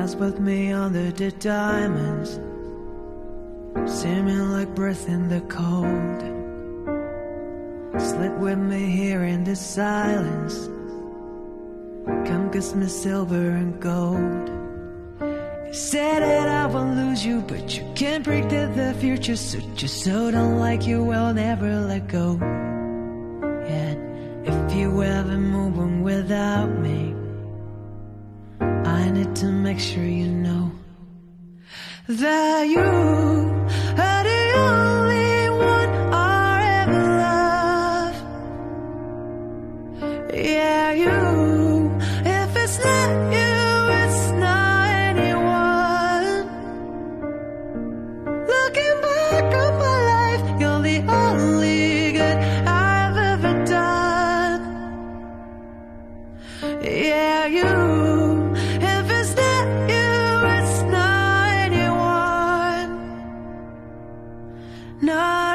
Dance with me under the diamonds, seeming like breath in the cold. Sleep with me here in the silence. Come kiss me silver and gold. You said that I won't lose you, but you can't predict the future. So just so don't like you, will never let go. Yet, if you ever minute to make sure you know that you are the only one I ever loved. Yeah, you. If it's not you, it's not anyone. Looking back on my life, you're the only good I've ever done. Yeah, you. No.